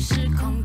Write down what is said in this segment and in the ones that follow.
时空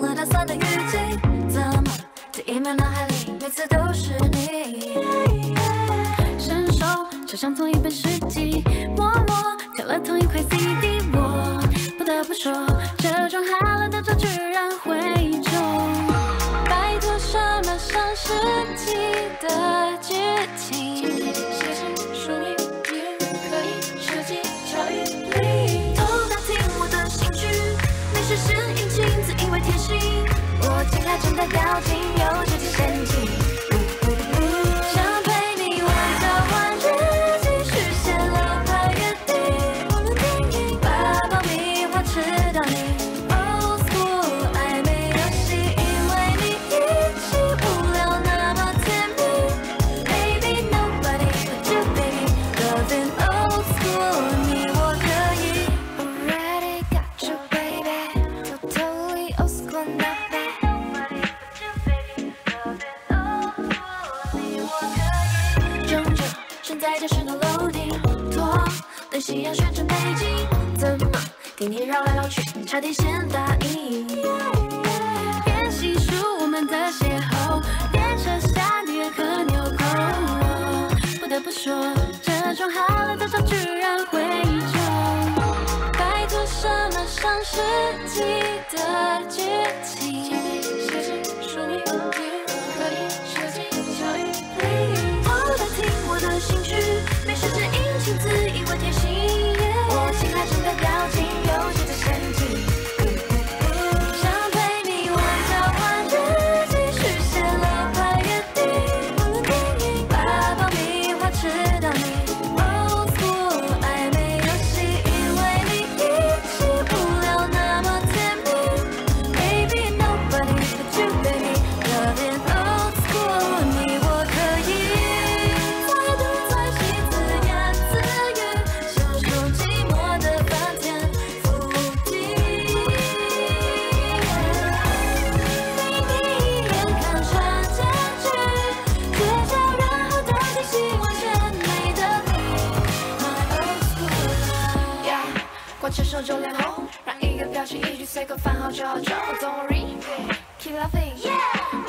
忘了打算的语气，怎么第一秒脑海里每次都是你？伸手插上同一本诗集，默默挑了同一块 CD，我不得不说，这种寒冷的歌居然会中。拜托，什么上世纪的夕阳旋转背景，怎么给你绕来绕去，差点先答应。练习数我们的邂逅，别扯下你也和纽扣。不得不说，这种寒冷的歌居然会中。拜托，什么上世纪的剧情？光牵手就脸红，让一个表情一句随口饭后就好，Don't worry，keep laughing yeah。